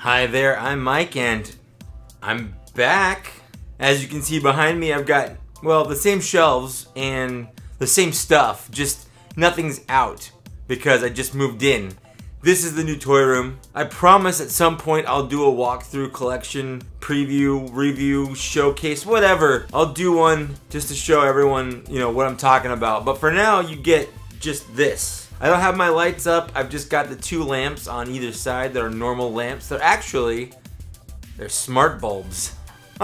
Hi there, I'm Mike and I'm back. As you can see behind me, I've got, well, the same shelves and the same stuff, just nothing's out because I just moved in. This is the new toy room. I promise at some point I'll do a walkthrough collection, preview, review, showcase, whatever. I'll do one just to show everyone, you know, what I'm talking about. But for now, you get just this. I don't have my lights up. I've just got the two lamps on either side that are normal lamps. They're actually, they're smart bulbs.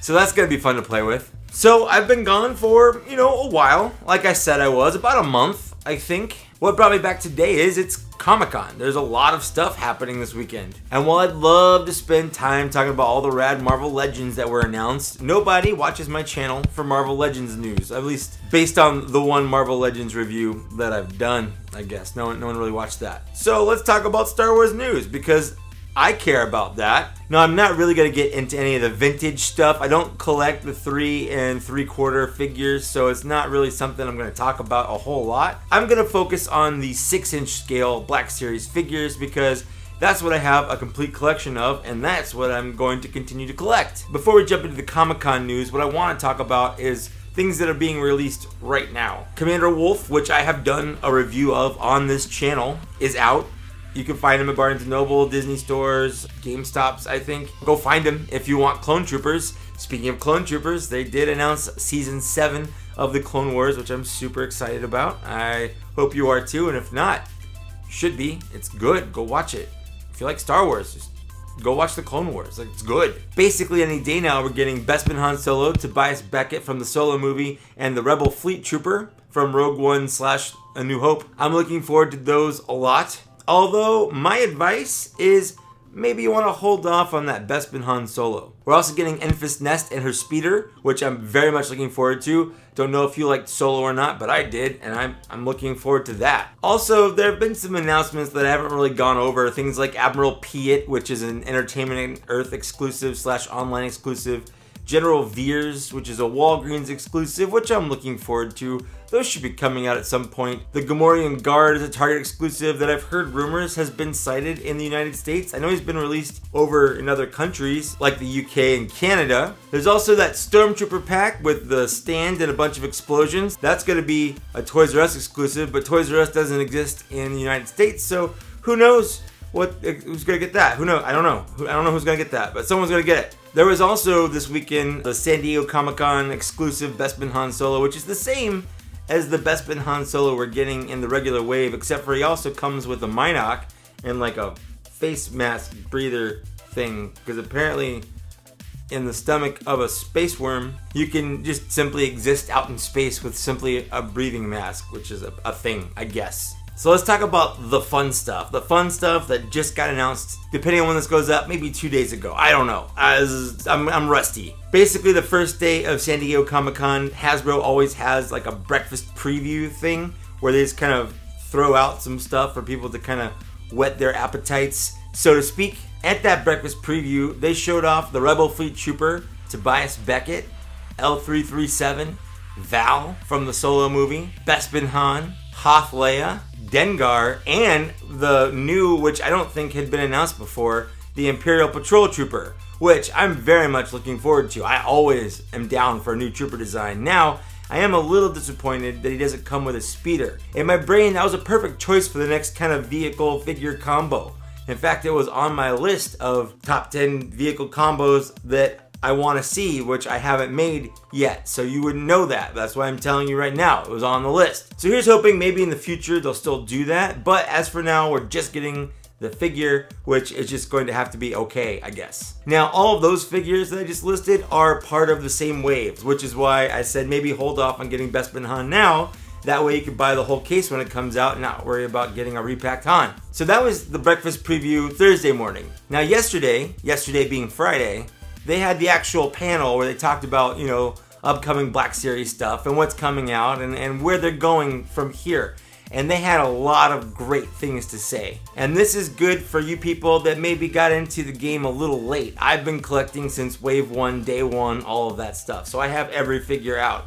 so that's gonna be fun to play with. So I've been gone for, you know, a while. Like I said I was, about a month, I think. What brought me back today is it's Comic-Con. There's a lot of stuff happening this weekend. And while I'd love to spend time talking about all the rad Marvel Legends that were announced, nobody watches my channel for Marvel Legends news. At least based on the one Marvel Legends review that I've done, I guess. No one, no one really watched that. So let's talk about Star Wars news because I care about that. No, I'm not really to get into any of the vintage stuff. I don't collect the three and three quarter figures, so it's not really something I'm to talk about a whole lot. I'm to focus on the six inch scale Black Series figures because that's what I have a complete collection of, and that's what I'm going to continue to collect. Before we jump into the Comic Con news, what I want to talk about is things that are being released right now. Commander Wolf, which I have done a review of on this channel, is out. You can find them at Barnes & Noble, Disney stores, GameStops, I think. Go find them if you want Clone Troopers. Speaking of Clone Troopers, they did announce Season 7 of the Clone Wars, which I'm super excited about. I hope you are too, and if not, should be. It's good. Go watch it. If you like Star Wars, just go watch the Clone Wars. Like, it's good. Basically, any day now, we're getting Bespin Han Solo, Tobias Beckett from the Solo movie, and the Rebel Fleet Trooper from Rogue One slash A New Hope. I'm looking forward to those a lot. Although, my advice is maybe you want to hold off on that Bespin Han Solo. We're also getting Enfys Nest and her speeder, which I'm very much looking forward to. Don't know if you liked Solo or not, but I did, and I'm, I'm looking forward to that. Also, there have been some announcements that I haven't really gone over. Things like Admiral Piett, which is an Entertainment Earth exclusive slash online exclusive. General Veers, which is a Walgreens exclusive, which I'm looking forward to. Those should be coming out at some point. The Gamorrean Guard is a Target exclusive that I've heard rumors has been sighted in the United States. I know he's been released over in other countries like the UK and Canada. There's also that Stormtrooper pack with the stand and a bunch of explosions. That's going to be a Toys R Us exclusive, but Toys R Us doesn't exist in the United States, so who knows what who's gonna get that? Who knows? I don't know. I don't know who's gonna get that, but someone's gonna get it. There was also this weekend the San Diego Comic Con exclusive Bespin Han Solo, which is the same as the Bespin Han Solo we're getting in the regular wave, except for he also comes with a Mynock and like a face mask breather thing, because apparently in the stomach of a space worm, you can just simply exist out in space with simply a breathing mask, which is a, a thing, I guess. So let's talk about the fun stuff. The fun stuff that just got announced, depending on when this goes up, maybe two days ago. I don't know. As I'm, I'm rusty. Basically, the first day of San Diego Comic Con, Hasbro always has like a breakfast preview thing where they just kind of throw out some stuff for people to kind of whet their appetites, so to speak. At that breakfast preview, they showed off the Rebel Fleet Trooper, Tobias Beckett, L3-37, Val from the Solo movie, Bespin Han, Hoth Leia, Dengar, and the new, which I don't think had been announced before, the Imperial Patrol Trooper, which I'm very much looking forward to. I always am down for a new trooper design. Now, I am a little disappointed that he doesn't come with a speeder. In my brain, that was a perfect choice for the next kind of vehicle figure combo. In fact, it was on my list of top 10 vehicle combos that I want to see, which I haven't made yet. So you wouldn't know that. That's why I'm telling you right now. It was on the list. So here's hoping maybe in the future they'll still do that. But as for now, we're just getting the figure, which is just going to have to be okay, I guess. Now, all of those figures that I just listed are part of the same waves, which is why I said maybe hold off on getting Bespin Han now. That way you can buy the whole case when it comes out and not worry about getting a repacked Han. So that was the breakfast preview Thursday morning. Now yesterday, yesterday being Friday, they had the actual panel where they talked about, you know, upcoming Black Series stuff and what's coming out and, and where they're going from here. And they had a lot of great things to say. And this is good for you people that maybe got into the game a little late. I've been collecting since Wave 1, Day 1, all of that stuff. So I have every figure out.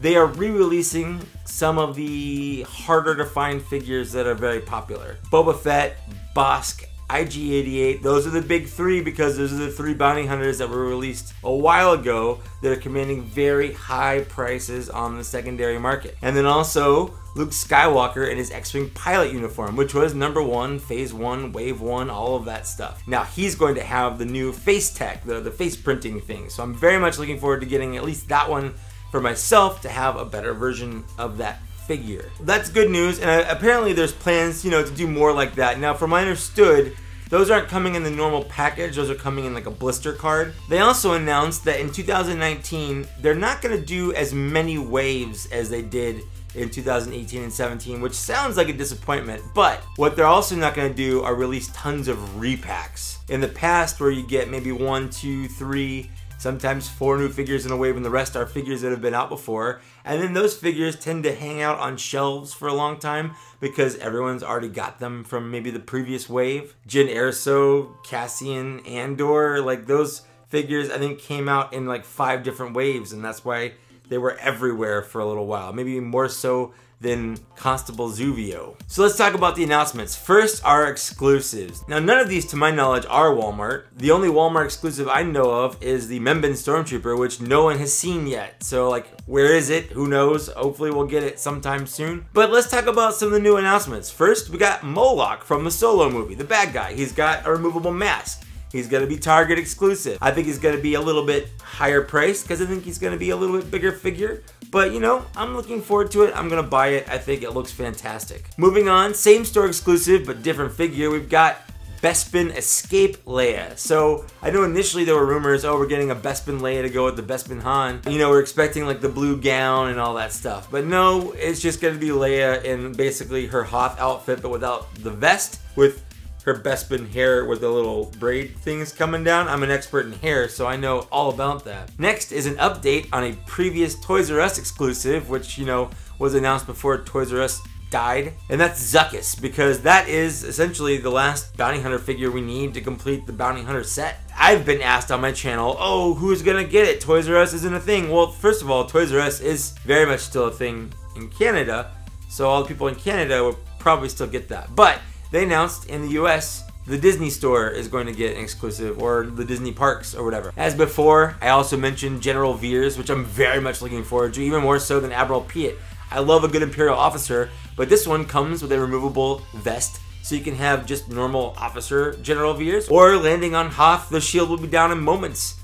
They are re-releasing some of the harder to find figures that are very popular. Boba Fett, Bossk, IG-88. Those are the big three because those are the three bounty hunters that were released a while ago that are commanding very high prices on the secondary market. And then also Luke Skywalker in his X-Wing pilot uniform, which was number one, phase one, wave one, all of that stuff. Now he's going to have the new face tech, the, the face printing thing. So I'm very much looking forward to getting at least that one for myself to have a better version of that figure. That's good news, and uh, apparently there's plans, you know, to do more like that. Now, from my understood, those aren't coming in the normal package, those are coming in like a blister card. They also announced that in 2019, they're not gonna do as many waves as they did in 2018 and 17, which sounds like a disappointment. But what they're also not going to do are release tons of repacks. In the past, where you get maybe one, two, three, sometimes four new figures in a wave, and the rest are figures that have been out before. And then those figures tend to hang out on shelves for a long time because everyone's already got them from maybe the previous wave. Jyn Erso, Cassian, Andor, like those figures I think came out in like five different waves, and that's why they were everywhere for a little while. Maybe more so than Constable Zuvio. So let's talk about the announcements. First, our exclusives. Now, none of these, to my knowledge, are Walmart. The only Walmart exclusive I know of is the Mimban Stormtrooper, which no one has seen yet. So, like, where is it? Who knows? Hopefully, we'll get it sometime soon. But let's talk about some of the new announcements. First, we got Moloch from the Solo movie, the bad guy. He's got a removable mask. He's to be Target exclusive. I think he's to be a little bit higher priced because I think he's to be a little bit bigger figure. But you know, I'm looking forward to it. I'm to buy it. I think it looks fantastic. Moving on, same store exclusive but different figure. We've got Bespin Escape Leia. So I know initially there were rumors, oh, we're getting a Bespin Leia to go with the Bespin Han. You know, we're expecting like the blue gown and all that stuff. But no, it's just gonna be Leia in basically her Hoth outfit, but without the vest, with her Bespin hair with the little braid things coming down. I'm an expert in hair, so I know all about that. Next is an update on a previous Toys R Us exclusive, which, you know, was announced before Toys R Us died, and that's Zuckuss, because that is essentially the last bounty hunter figure we need to complete the bounty hunter set. I've been asked on my channel, oh, who's gonna get it? Toys R Us isn't a thing. Well, first of all, Toys R Us is very much still a thing in Canada, so all the people in Canada will probably still get that. But they announced in the US the Disney store is going to get an exclusive, or the Disney parks, or whatever. As before, I also mentioned General Veers, which I'm very much looking forward to, even more so than Admiral Piett. I love a good Imperial officer, but this one comes with a removable vest, so you can have just normal officer General Veers, or landing on Hoth, the shield will be down in moments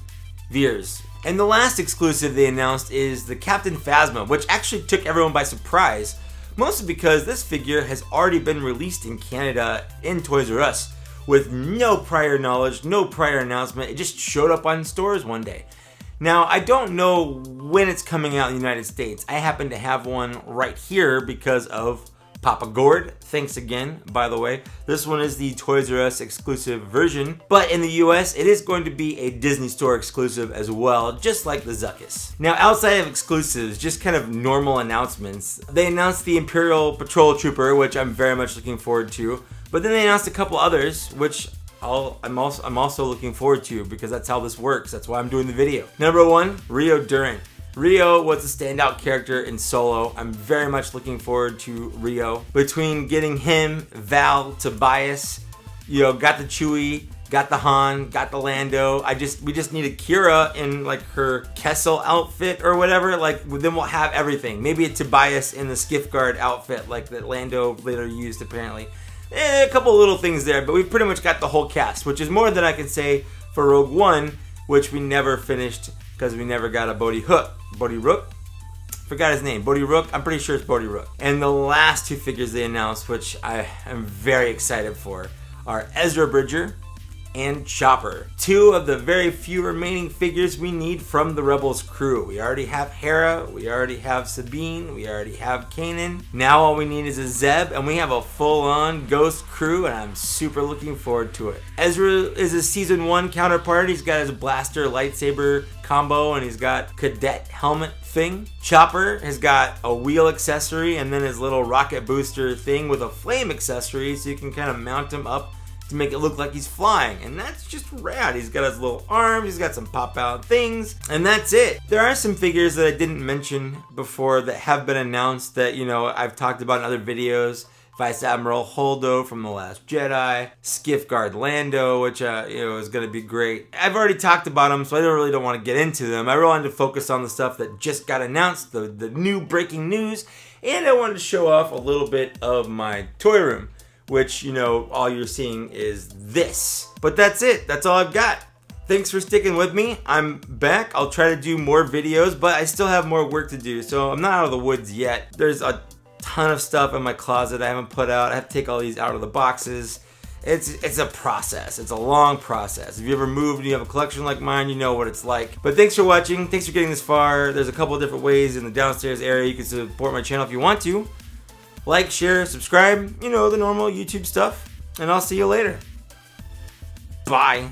Veers. And the last exclusive they announced is the Captain Phasma, which actually took everyone by surprise mostly because this figure has already been released in Canada in Toys R Us with no prior knowledge, no prior announcement. It just showed up on stores one day. Now, I don't know when it's coming out in the United States. I happen to have one right here because of Papa Gord. Thanks again, by the way. This one is the Toys R Us exclusive version, but in the US, it is going to be a Disney Store exclusive as well, just like the Zuckuss. Now, outside of exclusives, just kind of normal announcements, they announced the Imperial Patrol Trooper, which I'm very much looking forward to, but then they announced a couple others, which i am also I'm also looking forward to because that's how this works. That's why I'm doing the video. Number one, Rio Durant. Rio was a standout character in Solo. I'm very much looking forward to Rio. Between getting him, Val, Tobias, you know, got the Chewie, got the Han, got the Lando. I just we just need a Qi'ra in like her Kessel outfit or whatever. Like then we'll have everything. Maybe a Tobias in the Skiff Guard outfit like that Lando later used apparently. Eh, a couple little things there, but we've pretty much got the whole cast, which is more than I can say for Rogue One, which we never finished because we never got a Bodhi Hook. Bodhi Rook? Forgot his name. Bodhi Rook? I'm pretty sure it's Bodhi Rook. And the last two figures they announced, which I am very excited for, are Ezra Bridger and Chopper. Two of the very few remaining figures we need from the Rebels crew. We already have Hera, we already have Sabine, we already have Kanan. Now all we need is a Zeb, and we have a full-on Ghost crew, and I'm super looking forward to it. Ezra is a Season 1 counterpart. He's got his blaster lightsaber combo, and he's got cadet helmet thing. Chopper has got a wheel accessory and then his little rocket booster thing with a flame accessory so you can kind of mount him up to make it look like he's flying. And that's just rad. He's got his little arms, he's got some pop out things, and that's it. There are some figures that I didn't mention before that have been announced that, you know, I've talked about in other videos Vice Admiral Holdo from The Last Jedi, Skiff Guard Lando, which uh, you know is going to be great. I've already talked about them, so I don't really don't want to get into them. I really wanted to focus on the stuff that just got announced, the the new breaking news, and I wanted to show off a little bit of my toy room, which you know all you're seeing is this. But that's it. That's all I've got. Thanks for sticking with me. I'm back. I'll try to do more videos, but I still have more work to do, so I'm not out of the woods yet. There's a ton of stuff in my closet I haven't put out. I have to take all these out of the boxes. It's it's a process. It's a long process. If you ever moved and you have a collection like mine, you know what it's like. But thanks for watching. Thanks for getting this far. There's a couple different ways in the downstairs area you can support my channel if you want to. Like, share, subscribe, you know, the normal YouTube stuff. And I'll see you later. Bye.